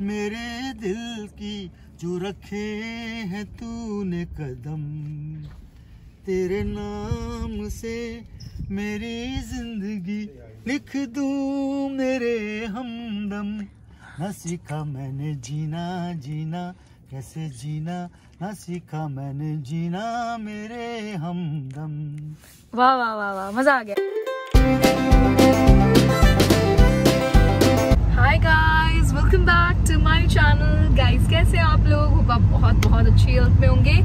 मेरे दिल की जो रखे हैं तूने कदम, तेरे नाम से मेरी ज़िंदगी लिख दूँ मेरे हमदम। न सीखा मैंने जीना जीना, कैसे जीना? न सीखा मैंने जीना मेरे हमदम। वाह वाह वाह वाह, मज़ा आ गया। बहुत बहुत अच्छी हेल्थ में होंगे।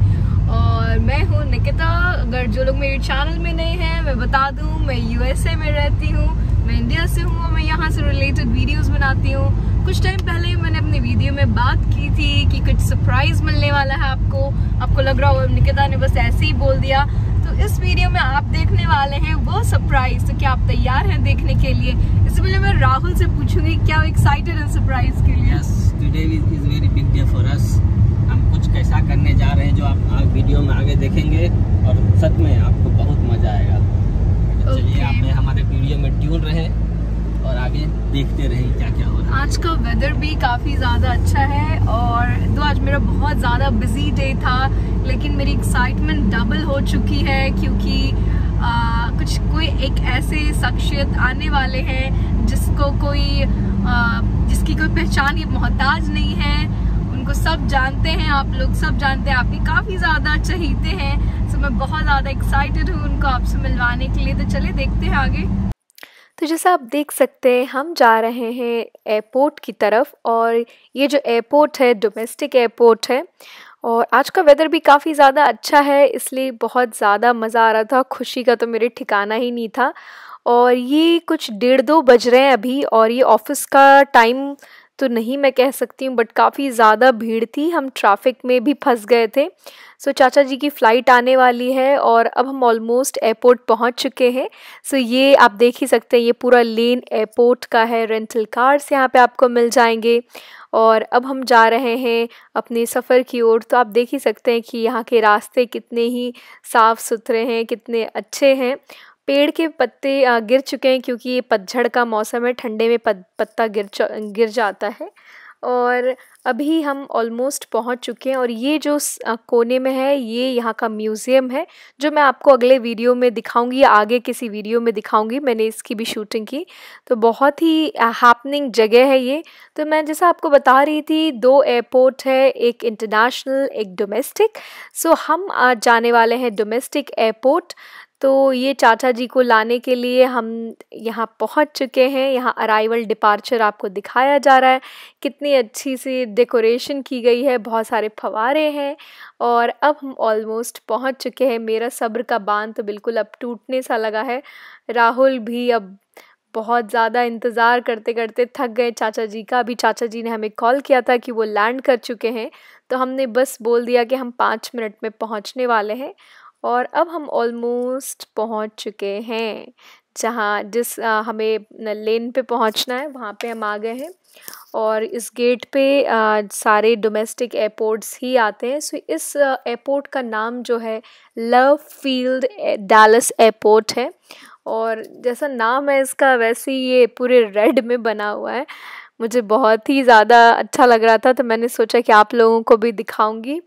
और मैं हूँ निकिता। अगर जो लोग मेरे चैनल में नए हैं, मैं बता दूँ, मैं यूएसए में रहती हूँ, मैं इंडिया से हूँ और मैं यहाँ से रिलेटेड वीडियोस बनाती हूँ। कुछ टाइम पहले मैंने अपनी वीडियो में बात की थी कि कुछ सरप्राइज़ मिलने वाला है आपको। आपको लग रहा होगा निकिता ने बस ऐसे ही बोल दिया। तो इस वीडियो में आप देखने वाले हैं वो सरप्राइज़ तो क्या आप तैयार हैं देखने के लिए? इससे पहले मैं राहुल से पूछूँगी, क्या एक्साइटेड है सरप्राइज़ के लिए? Yes. कुछ कैसा करने जा रहे हैं जो आप, वीडियो में आगे देखेंगे और सच में आपको बहुत मज़ा आएगा। तो चलिए आप में हमारे वीडियो में ट्यून रहे और आगे देखते रहें क्या क्या हो रहा है। आज का वेदर भी काफ़ी ज़्यादा अच्छा है और तो आज मेरा बहुत ज़्यादा बिज़ी डे था लेकिन मेरी एक्साइटमेंट डबल हो चुकी है क्योंकि आ, कुछ कोई एक ऐसे शख्सियत आने वाले हैं जिसको कोई आ, जिसकी कोई पहचान ये मोहताज नहीं है। उनको सब जानते हैं, आप लोग सब जानते हैं आपके काफ़ी ज़्यादा चहीते हैं सो मैं बहुत ज़्यादा एक्साइटेड हूँ उनको आपसे मिलवाने के लिए। तो चलिए देखते हैं आगे। तो जैसा आप देख सकते हैं, हम जा रहे हैं एयरपोर्ट की तरफ़ और ये जो एयरपोर्ट है डोमेस्टिक एयरपोर्ट है और आज का वेदर भी काफ़ी ज़्यादा अच्छा है, इसलिए बहुत ज़्यादा मज़ा आ रहा था। खुशी का तो मेरे ठिकाना ही नहीं था और ये कुछ डेढ़ दो बज रहे हैं अभी और ये ऑफ़िस का टाइम तो नहीं मैं कह सकती हूँ बट काफ़ी ज़्यादा भीड़ थी। हम ट्रैफ़िक में भी फंस गए थे। सो so, चाचा जी की फ़्लाइट आने वाली है और अब हम ऑलमोस्ट एयरपोर्ट पहुँच चुके हैं। सो so, ये आप देख ही सकते हैं ये पूरा लेन एयरपोर्ट का है। रेंटल कार्स यहाँ पे आपको मिल जाएँगे। और अब हम जा रहे हैं अपने सफ़र की ओर। तो आप देख ही सकते हैं कि यहाँ के रास्ते कितने ही साफ़ सुथरे हैं कितने अच्छे हैं। पेड़ के पत्ते गिर चुके हैं क्योंकि ये पतझड़ का मौसम है ठंडे में पत, पत्ता गिर गिर जाता है। और अभी हम ऑलमोस्ट पहुँच चुके हैं और ये जो कोने में है ये यहाँ का म्यूज़ियम है जो मैं आपको अगले वीडियो में दिखाऊँगी या आगे किसी वीडियो में दिखाऊँगी मैंने इसकी भी शूटिंग की। तो बहुत ही हैपनिंग जगह है ये। तो मैं जैसा आपको बता रही थी दो एयरपोर्ट है एक इंटरनेशनल एक डोमेस्टिक सो हम जाने वाले हैं डोमेस्टिक एयरपोर्ट तो ये चाचा जी को लाने के लिए हम यहाँ पहुँच चुके हैं। यहाँ अराइवल डिपार्चर आपको दिखाया जा रहा है। कितनी अच्छी सी डेकोरेशन की गई है। बहुत सारे फवारे हैं और अब हम ऑलमोस्ट पहुँच चुके हैं। मेरा सब्र का बाँध तो बिल्कुल अब टूटने सा लगा है। राहुल भी अब बहुत ज़्यादा इंतज़ार करते करते थक गए। चाचा जी का अभी चाचा जी ने हमें कॉल किया था कि वो लैंड कर चुके हैं। तो हमने बस बोल दिया कि हम पाँच मिनट में पहुँचने वाले हैं। और अब हम ऑलमोस्ट पहुँच चुके हैं जहाँ जिस आ, हमें लेन पे पहुँचना है वहाँ पे हम आ गए हैं और इस गेट पे आ, सारे डोमेस्टिक एयरपोर्ट्स ही आते हैं। सो इस एयरपोर्ट का नाम जो है लव फ़ील्ड डैलस एयरपोर्ट है और जैसा नाम है इसका वैसे ही ये पूरे रेड में बना हुआ है। मुझे बहुत ही ज़्यादा अच्छा लग रहा था तो मैंने सोचा कि आप लोगों को भी दिखाऊँगी।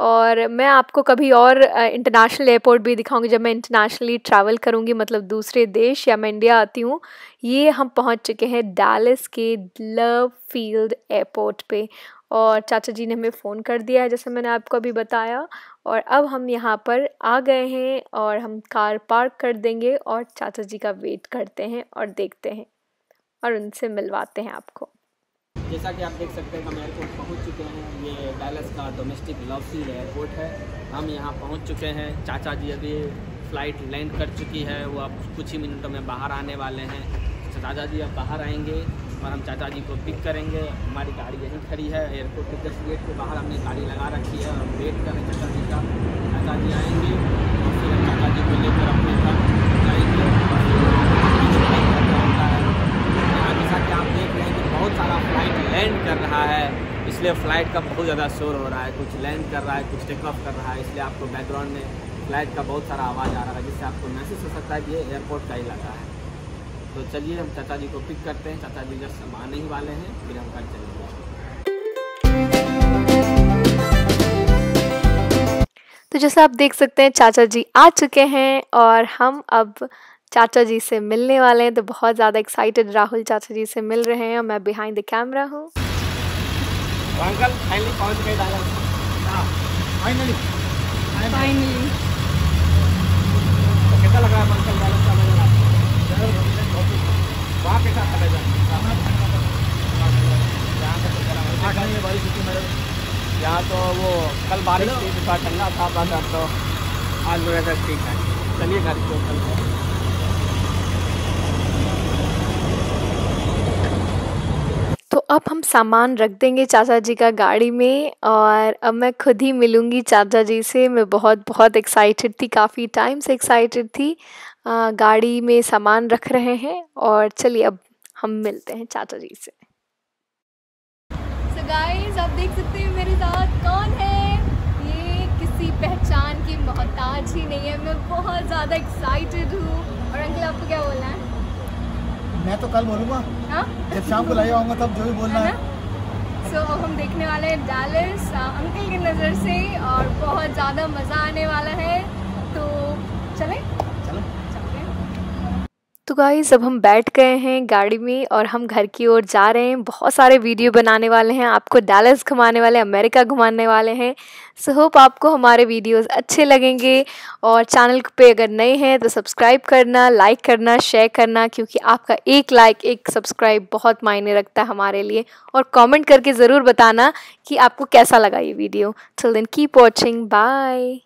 और मैं आपको कभी और इंटरनेशनल एयरपोर्ट भी दिखाऊँगी जब मैं इंटरनेशनली ट्रैवल करूँगी मतलब दूसरे देश या मैं इंडिया आती हूँ। ये हम पहुँच चुके हैं डैलस के लव फ़ील्ड एयरपोर्ट पे। और चाचा जी ने हमें फ़ोन कर दिया है, जैसे मैंने आपको अभी बताया। और अब हम यहाँ पर आ गए हैं और हम कार पार्क कर देंगे और चाचा जी का वेट करते हैं और देखते हैं और उनसे मिलवाते हैं आपको। जैसा कि आप देख सकते हैं, हम एयरपोर्ट पहुँच चुके हैं। ये डैलस का डोमेस्टिक लवफील एयरपोर्ट है। हम यहाँ पहुँच चुके हैं। चाचा जी अभी फ़्लाइट लैंड कर चुकी है। वो अब कुछ ही मिनटों में बाहर आने वाले हैं। चाचा जी अब बाहर आएँगे और हम चाचा जी को पिक करेंगे। हमारी गाड़ी यहीं खड़ी है एयरपोर्ट के जस्ट गेट के बाहर। हमने गाड़ी लगा रखी है। और वेट कर रहे चाचा जी का। चाचा जी आएँगे और फिर चाचा जी को लेकर अपने घर इसलिए फ़्लाइट का बहुत ज़्यादा शोर हो रहा है, कुछ लैंड कर रहा है, कुछ टेक ऑफ़ कर रहा है, इसलिए आपको बैकग्राउंड में फ़्लाइट का बहुत सारा आवाज़ आ रहा है, जिससे आपको महसूस हो सकता है कि ये एयरपोर्ट का ही लगा है। तो चलिए हम चाचा जी को पिक करते हैं। चाचा जी जस्ट आने ही वाले हैं, फिर हम घर चलेंगे। तो जैसा आप देख सकते हैं, चाचा जी आ चुके हैं और हम अब चाचा जी से मिलने वाले हैं। तो बहुत ज़्यादा एक्साइटेड राहुल चाचा जी से मिल रहे हैं और मैं बिहाइंड द कैमरा हूँ। अंकल फाइनली पहुँच गए डायलस फाइनली फाइनली तो कैसा लग रहा है अंकल डायलस का वहाँ कैसा यहाँ तो वो कल बारिश थी तो थोड़ा ठंडा था बस अब तो आज वेदर ठीक है। चलिए घर के ऊपर अब हम सामान रख देंगे चाचा जी का गाड़ी में और अब मैं खुद ही मिलूँगी चाचा जी से। मैं बहुत बहुत एक्साइटेड थी काफ़ी टाइम से एक्साइटेड थी। आ, गाड़ी में सामान रख रहे हैं और चलिए अब हम मिलते हैं चाचा जी से। गाइस आप देख सकते हैं मेरे साथ कौन है? ये किसी पहचान की मोहताज ही नहीं है। मैं बहुत ज़्यादा एक्साइटेड हूँ। और अंकल आपको क्या बोलना है? मैं तो कल बोलूँगा। हाँ? जब शाम को लाई आऊँगा तब जो भी बोलना है सो so, अब हम देखने वाले हैं डालस अंकल की नज़र से और बहुत ज़्यादा मज़ा आने वाला है। तो चलें। तो गाइस अब हम बैठ गए हैं गाड़ी में और हम घर की ओर जा रहे हैं। बहुत सारे वीडियो बनाने वाले हैं, आपको डैलस घुमाने वाले अमेरिका घुमाने वाले हैं। सो होप आपको हमारे वीडियोस अच्छे लगेंगे और चैनल पे अगर नए हैं तो सब्सक्राइब करना लाइक करना शेयर करना, क्योंकि आपका एक लाइक एक सब्सक्राइब बहुत मायने रखता है हमारे लिए। और कॉमेंट करके ज़रूर बताना कि आपको कैसा लगा ये वीडियो चल देन कीप वॉचिंग बाय